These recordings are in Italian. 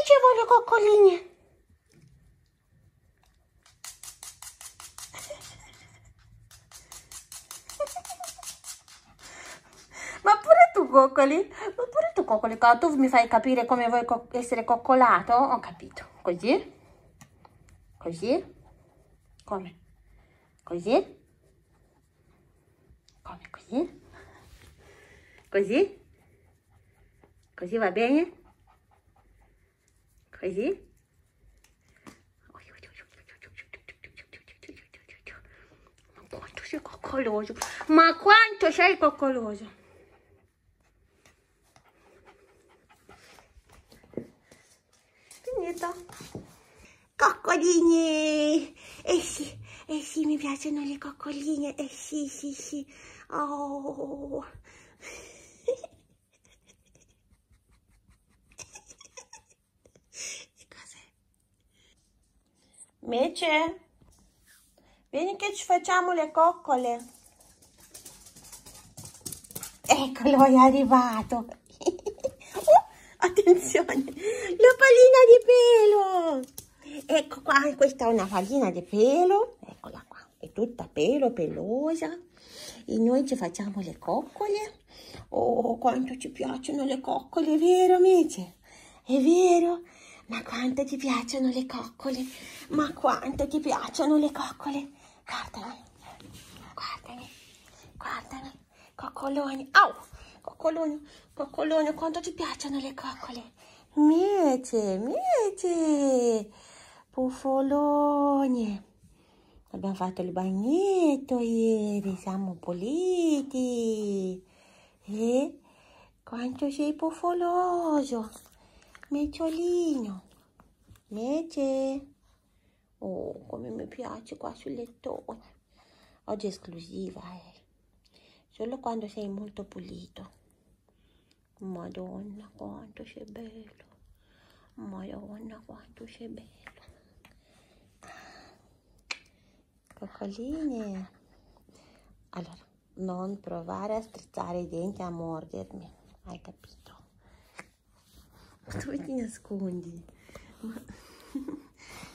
dicevo le coccoline. Ma pure tu coccoli? Ma pure tu coccoli? Tu mi fai capire come vuoi co essere coccolato? Ho capito. Così? Così? Come? Così? Come così? Così? Così va bene? Così? Ma quanto sei coccoloso! Ma quanto sei coccoloso! Finito! Coccoline! Eh sì, eh sì, mi piacciono le coccoline! Eh sì, sì, sì! Oh! Mece, vieni che ci facciamo le coccole. Eccolo, è arrivato. oh, attenzione, la pallina di pelo. Ecco qua, questa è una pallina di pelo. Eccola qua, è tutta pelo, pelosa. E noi ci facciamo le coccole. Oh, quanto ci piacciono le coccole, vero, Mece? È vero? Ma quanto ti piacciono le coccole? Ma quanto ti piacciono le coccole? Guardami, guardami, guardami, coccoloni. Au, coccoloni, coccoloni, quanto ti piacciono le coccole? Miece, miece, puffoloni. Abbiamo fatto il bagnetto ieri, siamo puliti. E quanto sei puffoloso. Meciolino, Mece. Oh, come mi piace qua sul lettone. Oggi è esclusiva, eh. Solo quando sei molto pulito. Madonna, quanto sei bello. Madonna, quanto sei bello. Coccoline. Allora, non provare a strizzare i denti a mordermi. Hai capito? Dove ti nascondi? Ma,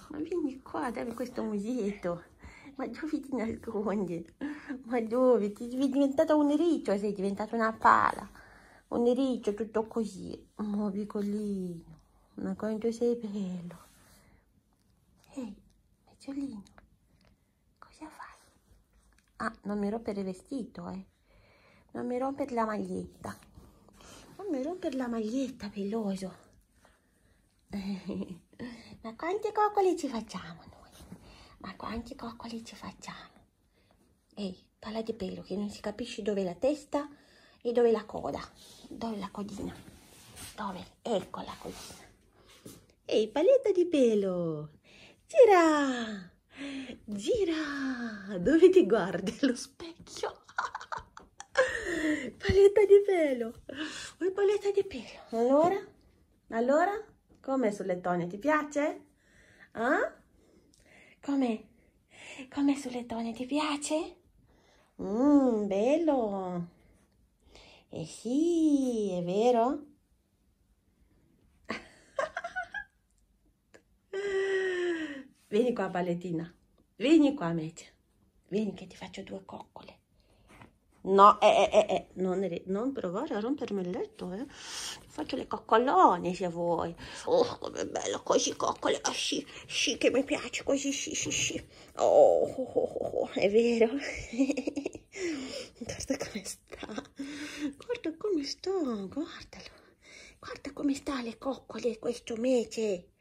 ma vieni qua, dammi questo musetto. Ma dove ti nascondi? Ma dove? Ti sei diventato un riccio, sei diventato una pala. Un riccio tutto così. Ma piccolino. Ma quanto sei bello. Ehi, Mecciolino, cosa fai? Ah, non mi rompere il vestito, eh. Non mi rompere la maglietta. Non mi rompere la maglietta, peloso. Ma quanti coccoli ci facciamo noi? Ma quanti coccoli ci facciamo? Ehi, palla di pelo che non si capisce dove è la testa e dove è la coda. Dove è la codina? Dove? Ecco la codina. Ehi, paletta di pelo! Gira! Gira! Dove ti guardi? Allo specchio? paletta di pelo! Vuoi paletta di pelo? Allora? Allora? Come sulle tone? Ti piace? Eh? Come? Come sulle tone? Ti piace? Mmm, bello! Eh sì, è vero? Vieni qua, ballettina. Vieni qua, Mece. Vieni che ti faccio due coccole. No, eh, eh, eh, non, non, provare a rompermi il letto, eh. Faccio le coccolone se vuoi. Oh, come bello, così coccole, oh, sì, sì, che mi piace, così, sì, sì, sì. Oh, oh, oh, oh è vero. Guarda come sta. Guarda come sta, guardalo. Guarda come sta le coccole, questo mece.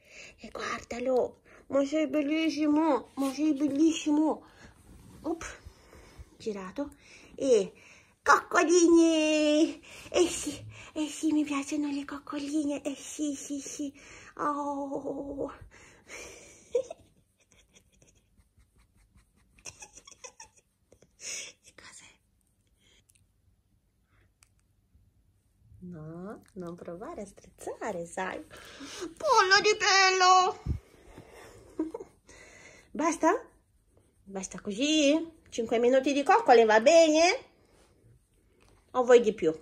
E guardalo. Ma sei bellissimo, ma sei bellissimo. Oop, girato e coccoline eh sì eh sì mi piacciono le coccoline eh sì sì sì oh No, non provare a strizzare, sai? Pollo di pelo! Basta? Basta così? 5 minuti di coccole va bene? O vuoi di più?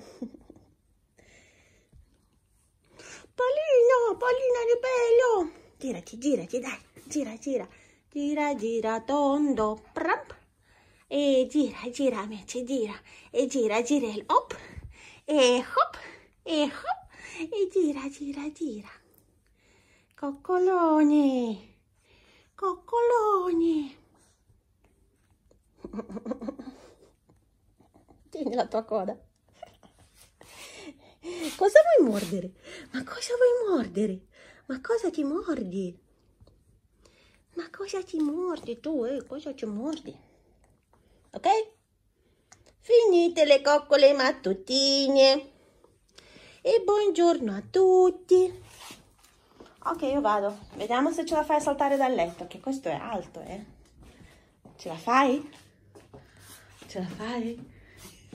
Paulino, Paulino ribello. Girati, girati, dai. Gira, gira. Gira, gira, tondo. Pramp. E gira, gira, amici, gira. E gira, gira il hop. E hop. E hop. E gira, gira, gira. Coccolone. Coccolone. Tieni la tua coda. Cosa vuoi mordere? Ma cosa vuoi mordere? Ma cosa ti mordi? Ma cosa ti mordi tu? Eh? Cosa ti mordi? Ok? Finite le coccole mattutine. E buongiorno a tutti. Ok, io vado. Vediamo se ce la fai saltare dal letto, che questo è alto, eh. Ce la fai? Ce la fai?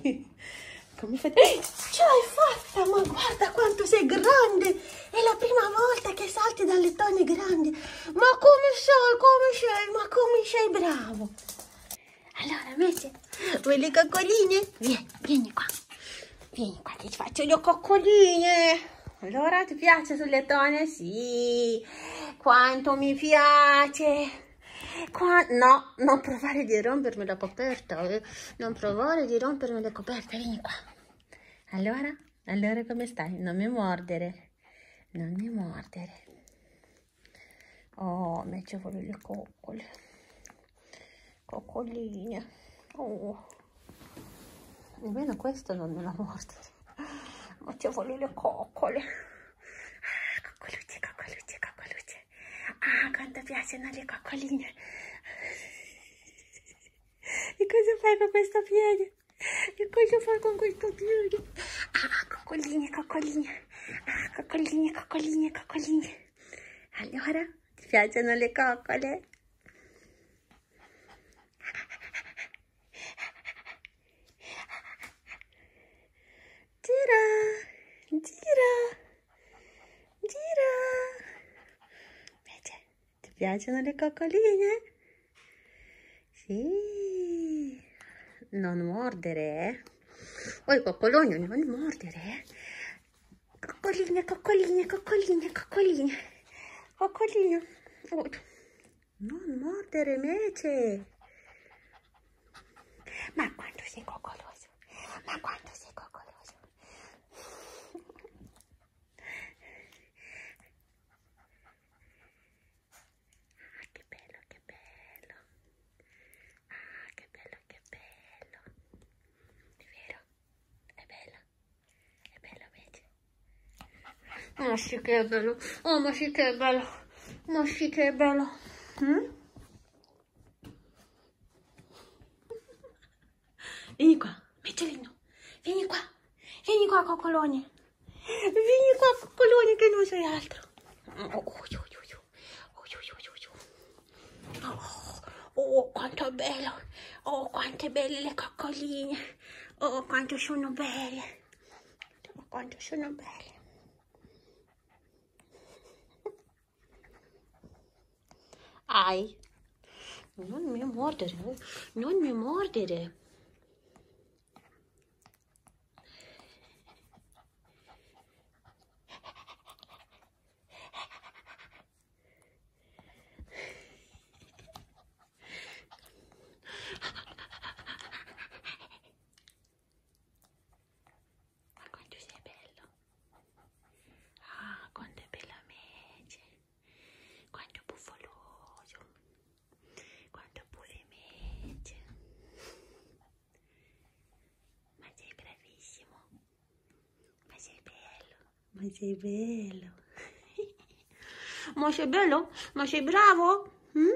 Come fai? Ce l'hai fatta, ma guarda quanto sei grande! È la prima volta che salti dal lettone grande. Ma come sei? Come sei? Ma come sei bravo? Allora, invece, vuoi le coccoline? Vieni, vieni qua. Vieni qua che ti faccio le coccoline. Allora, ti piace sul lettone? Sì. Quanto mi piace. Qua, no, non provare di rompermi la coperta, eh. non provare di rompermi la coperta, vieni qua. Allora, allora come stai? Non mi mordere, non mi mordere. Oh, mi ci vuole le coccole, coccoline. Oh, nemmeno questo non me la mordere, ma ci vuole le coccole. Ah, quanto piacciono le coccoline. E cosa fai con questo piede? E cosa fai con questo piede? Ah, coccoline, coccoline. Ah, coccoline, coccoline, coccoline. Allora, ti piacciono le coccole? Gira, gira, gira. Invece, ti piacciono le coccoline? Sì. Non mordere, eh. Oh, coccolone, non mordere, eh. Coccoline, coccoline, coccoline, coccoline. Coccoline. Oh. Non mordere, invece. Ma quanto sei coccoloso. Ma quanto sei coccoloso. Ah, che bello, che bello. Ah, che bello, che bello. È vero? È bello? È bello invece? Ma sì che è bello. Oh, ma sì che è bello. Ma sì che è bello. Mm? Vieni qua, Michelino. Vieni qua. Vieni qua, coccolone. Vieni qua, coccolone, che non sei altro. Oh, oh, quanto è bello! Oh, quante belle le coccoline! Oh, quanto sono belle! Oh, quanto sono belle! Ai! Non mi mordere! Non mi mordere! Ma quanto sei bello! Ah, quanto è bella mece! Quanto buffoloso! Quanto pure mece! Ma sei bravissimo! Ma sei bello! Ma sei bello! Ma sei bello? Ma sei bravo? Mm?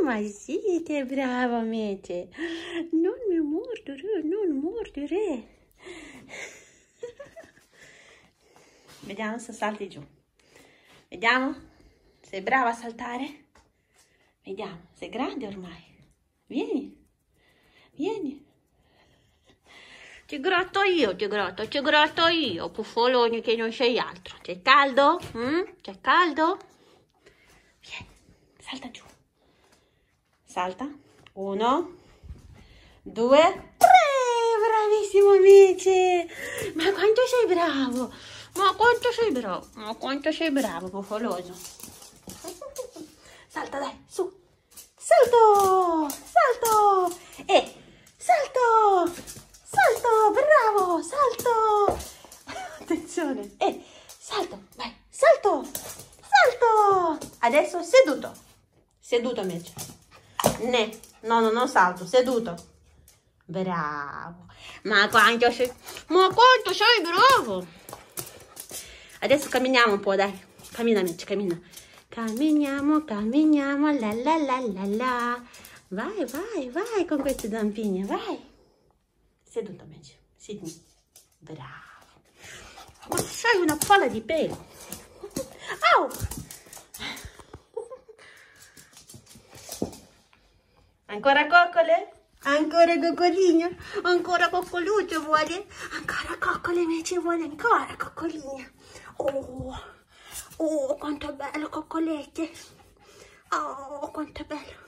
Ma sì, che bravo, Mete. Non mi mordere, non mordere. Vediamo se salti giù. Vediamo. Sei brava a saltare? Vediamo. Sei grande ormai. Vieni. Vieni. Ti gratto io, ti gratto, ti gratto io, puffolone che non sei altro. C'è caldo? Mm? C'è caldo? Vieni, salta giù. Salta. Uno, due, tre. Bravissimo amici. Ma quanto sei bravo. Ma quanto sei bravo, ma quanto sei bravo, popoloso. Salta dai, su. Salto, salto. E salto, bravo, salto. Attenzione, e salto, vai, salto, salto. Adesso seduto, seduto invece. Ne, no, no, non salto, seduto. Bravo. Ma quanto sei, ma quanto sei bravo. Adesso camminiamo un po', dai. Cammina, amici, cammina. Camminiamo, camminiamo, la la la la la. Vai, vai, vai con queste zampine, vai. Seduto, amici. Sidney. Bravo. Ma sei una palla di pelo. Au! Ancora coccole? Ancora coccolino? Ancora coccoluccio vuole? Ancora coccole invece vuole ancora coccolina. Oh, oh, quanto bello coccolette. Oh, quanto bello.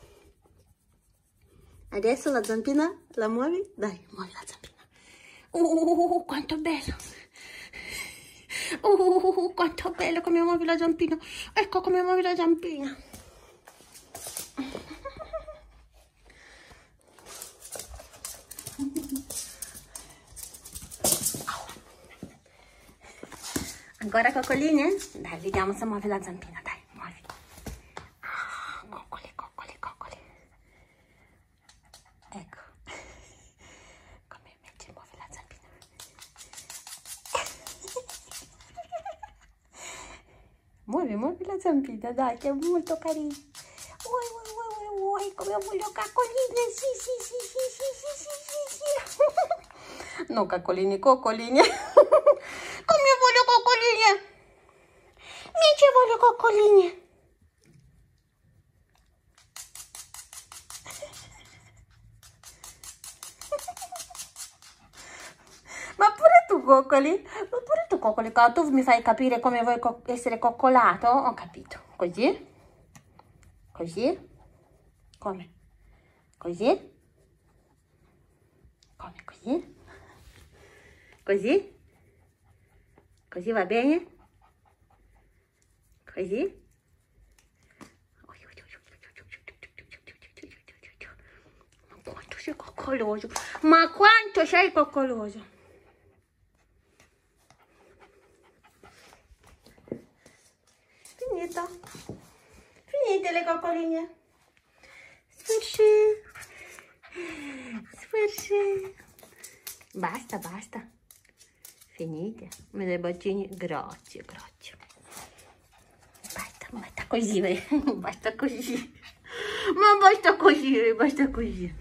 Adesso la zampina la muovi? Dai, muovi la zampina. Oh, quanto bello. Oh, quanto bello come muovi la zampina. Ecco come muovi la zampina. Ancora coccoline? Dai, vediamo se muove la zampina, dai, muovi. Ah, coccole, coccole, coccole. Ecco. Come invece muove la zampina. muovi, zampina, dai, che è molto carino. Vuoi, vuoi, vuoi, vuoi, vuoi, come voglio coccoline, sì, sì, sì, sì, sì, sì, sì, sì, sì. no, caccoline, coccoline. Come voglio coccoline? Mi ci voglio coccoline. Ma pure tu coccoli? Coccoli? Tu mi fai capire come vuoi co essere coccolato? Ho capito. Così? Così? Come? Così? Come così? Così? Così va bene? Così? Ma quanto sei coccoloso! Ma quanto sei coccoloso! Finito! Finite le coccoline! Sfersci! Sfersci! Basta, basta! Finite? Mi dai bacini? Grazie, grazie. Basta, basta così, basta così. Ma basta così, basta così.